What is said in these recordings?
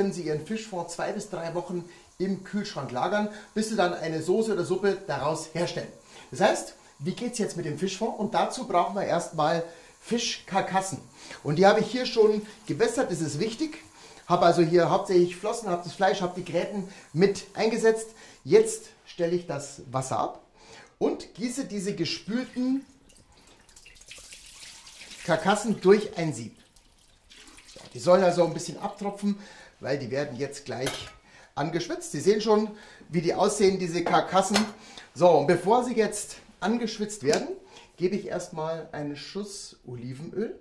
können Sie Ihren Fischfond zwei bis drei Wochen im Kühlschrank lagern, bis Sie dann eine Soße oder Suppe daraus herstellen. Das heißt, wie geht es jetzt mit dem Fischfond? Und dazu brauchen wir erstmal Fischkarkassen. Und die habe ich hier schon gewässert, das ist wichtig. Habe also hier hauptsächlich Flossen, habe das Fleisch, habe die Gräten mit eingesetzt. Jetzt stelle ich das Wasser ab und gieße diese gespülten Karkassen durch ein Sieb. Die sollen also ein bisschen abtropfen, weil die werden jetzt gleich angeschwitzt. Sie sehen schon, wie die aussehen, diese Karkassen. So, und bevor sie jetzt angeschwitzt werden, gebe ich erstmal einen Schuss Olivenöl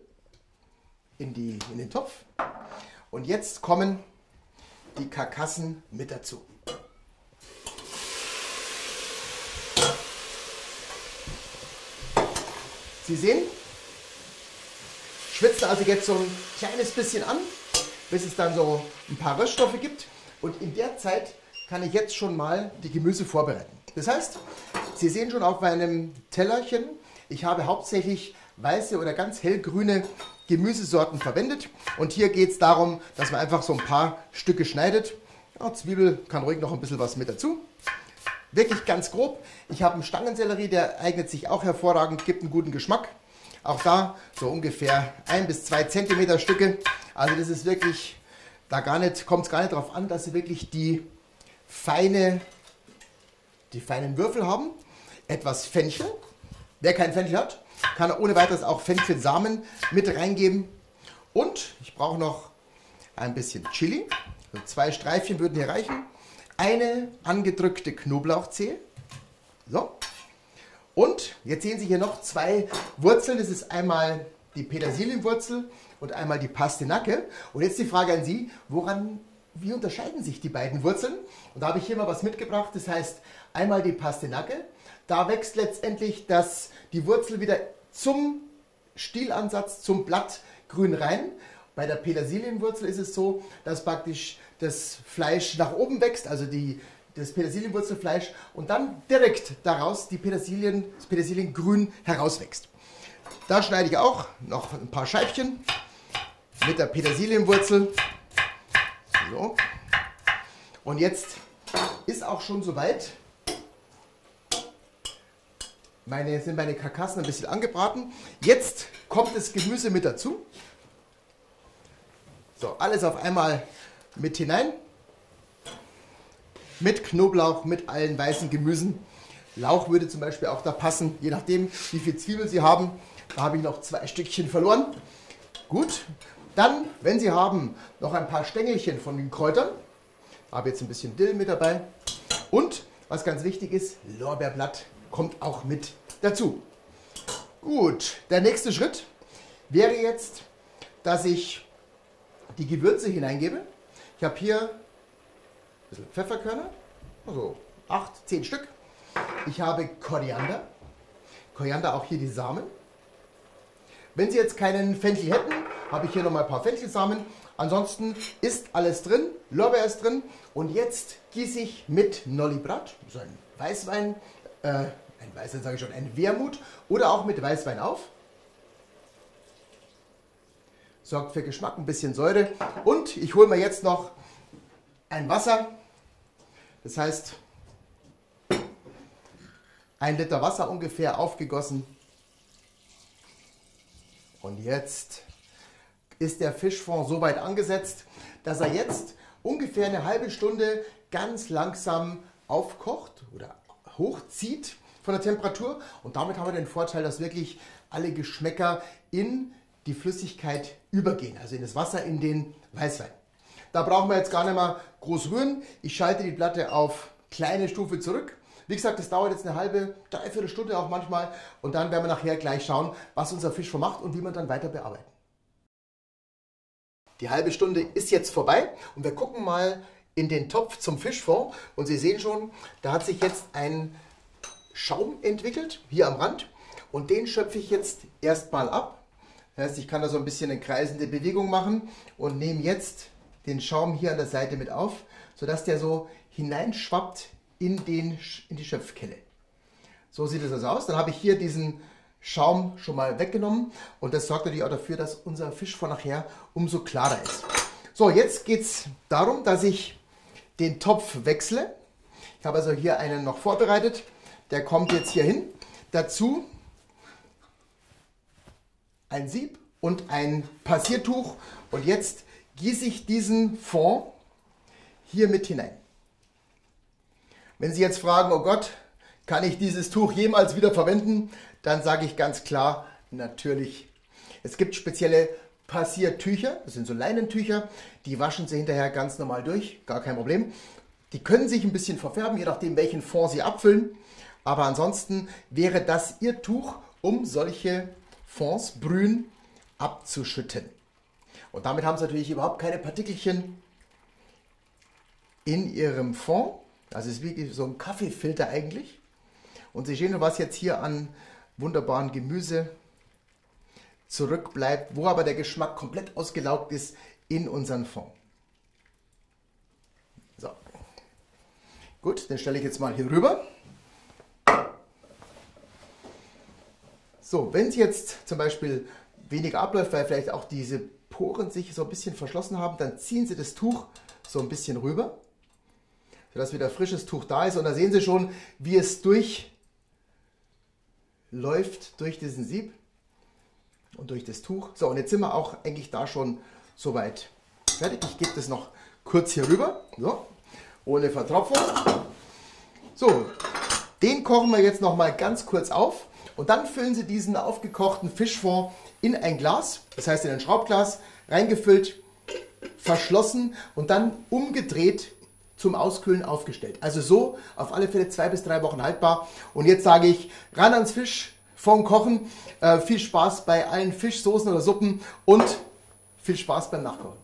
in, die, in den Topf. Und jetzt kommen die Karkassen mit dazu. Sie sehen, schwitzt also jetzt so ein kleines bisschen an, bis es dann so ein paar Röststoffe gibt. Und in der Zeit kann ich jetzt schon mal die Gemüse vorbereiten. Das heißt, Sie sehen schon auf meinem Tellerchen, ich habe hauptsächlich weiße oder ganz hellgrüne Gemüsesorten verwendet. Und hier geht es darum, dass man einfach so ein paar Stücke schneidet. Ja, Zwiebel kann ruhig noch ein bisschen was mit dazu. Wirklich ganz grob. Ich habe einen Stangensellerie, der eignet sich auch hervorragend, gibt einen guten Geschmack. Auch da so ungefähr ein bis zwei Zentimeter Stücke. Also das ist wirklich, da gar nicht, kommt es gar nicht darauf an, dass sie wirklich die feine, die feinen Würfel haben. Etwas Fenchel. Wer kein Fenchel hat, kann ohne weiteres auch Fenchelsamen mit reingeben. Und ich brauche noch ein bisschen Chili. Also zwei Streifchen würden hier reichen eine angedrückte Knoblauchzehe. So. Und jetzt sehen Sie hier noch zwei Wurzeln. Das ist einmal die Petersilienwurzel und einmal die Pastinake. Und jetzt die Frage an Sie, woran, wie unterscheiden sich die beiden Wurzeln? Und da habe ich hier mal was mitgebracht. Das heißt, einmal die Pastinake. Da wächst letztendlich das, die Wurzel wieder zum Stielansatz, zum Blattgrün rein. Bei der Petersilienwurzel ist es so, dass praktisch das Fleisch nach oben wächst, also die, das Petersilienwurzelfleisch, und dann direkt daraus die Petersilien, das Petersiliengrün herauswächst. Da schneide ich auch noch ein paar Scheibchen mit der Petersilienwurzel. So. Und jetzt ist auch schon soweit. Meine, sind meine Karkassen ein bisschen angebraten. Jetzt kommt das Gemüse mit dazu. So, alles auf einmal mit hinein. Mit Knoblauch, mit allen weißen Gemüsen. Lauch würde zum Beispiel auch da passen, je nachdem, wie viel Zwiebeln Sie haben. Da habe ich noch zwei Stückchen verloren. Gut, dann, wenn Sie haben, noch ein paar Stängelchen von den Kräutern. Habe jetzt ein bisschen Dill mit dabei. Und, was ganz wichtig ist, Lorbeerblatt kommt auch mit dazu. Gut, der nächste Schritt wäre jetzt, dass ich die Gewürze hineingebe. Ich habe hier ein bisschen Pfefferkörner, also 8, 10 Stück. Ich habe Koriander. Koriander auch hier die Samen. Wenn Sie jetzt keinen Fenchel hätten, habe ich hier noch mal ein paar Fenchelsamen. Ansonsten ist alles drin, Lorbeer ist drin. Und jetzt gieße ich mit Nollibrat, so ein Weißwein, äh, ein Weißwein sage ich schon, ein Wermut oder auch mit Weißwein auf sorgt für Geschmack, ein bisschen Säure. Und ich hole mir jetzt noch ein Wasser. Das heißt, ein Liter Wasser ungefähr aufgegossen. Und jetzt ist der Fischfond so weit angesetzt, dass er jetzt ungefähr eine halbe Stunde ganz langsam aufkocht oder hochzieht von der Temperatur. Und damit haben wir den Vorteil, dass wirklich alle Geschmäcker in die Flüssigkeit übergehen, also in das Wasser, in den Weißwein. Da brauchen wir jetzt gar nicht mehr groß rühren. Ich schalte die Platte auf kleine Stufe zurück. Wie gesagt, das dauert jetzt eine halbe, dreiviertel Stunde auch manchmal. Und dann werden wir nachher gleich schauen, was unser Fisch vermacht und wie wir dann weiter bearbeiten. Die halbe Stunde ist jetzt vorbei und wir gucken mal in den Topf zum Fischfond. Und Sie sehen schon, da hat sich jetzt ein Schaum entwickelt, hier am Rand. Und den schöpfe ich jetzt erstmal ab. Das heißt, ich kann da so ein bisschen eine kreisende Bewegung machen und nehme jetzt den Schaum hier an der Seite mit auf, sodass der so hineinschwappt in, den, in die Schöpfkelle. So sieht es also aus. Dann habe ich hier diesen Schaum schon mal weggenommen und das sorgt natürlich auch dafür, dass unser Fisch von nachher umso klarer ist. So, jetzt geht es darum, dass ich den Topf wechsle. Ich habe also hier einen noch vorbereitet. Der kommt jetzt hier hin. Dazu ein Sieb und ein Passiertuch. Und jetzt gieße ich diesen Fond hier mit hinein. Wenn Sie jetzt fragen, oh Gott, kann ich dieses Tuch jemals wieder verwenden? Dann sage ich ganz klar, natürlich. Es gibt spezielle Passiertücher, das sind so Leinentücher, die waschen Sie hinterher ganz normal durch, gar kein Problem. Die können sich ein bisschen verfärben, je nachdem welchen Fond Sie abfüllen. Aber ansonsten wäre das Ihr Tuch, um solche Fonds, Brühen abzuschütten. Und damit haben Sie natürlich überhaupt keine Partikelchen in Ihrem Fond. Es ist wie so ein Kaffeefilter eigentlich. Und Sie sehen, was jetzt hier an wunderbaren Gemüse zurückbleibt, wo aber der Geschmack komplett ausgelaugt ist in unseren Fond. So. Gut, den stelle ich jetzt mal hier rüber. So, wenn es jetzt zum Beispiel weniger abläuft, weil vielleicht auch diese Poren sich so ein bisschen verschlossen haben, dann ziehen Sie das Tuch so ein bisschen rüber, sodass wieder frisches Tuch da ist. Und da sehen Sie schon, wie es durchläuft durch diesen Sieb und durch das Tuch. So, und jetzt sind wir auch eigentlich da schon soweit fertig. Ich gebe das noch kurz hier rüber, so, ohne Vertropfung. So, den kochen wir jetzt noch mal ganz kurz auf. Und dann füllen Sie diesen aufgekochten Fischfond in ein Glas, das heißt in ein Schraubglas, reingefüllt, verschlossen und dann umgedreht zum Auskühlen aufgestellt. Also so auf alle Fälle zwei bis drei Wochen haltbar. Und jetzt sage ich, ran ans Fisch, vom Kochen. Äh, viel Spaß bei allen Fischsoßen oder Suppen und viel Spaß beim Nachkochen.